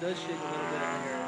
does shake a little bit in here.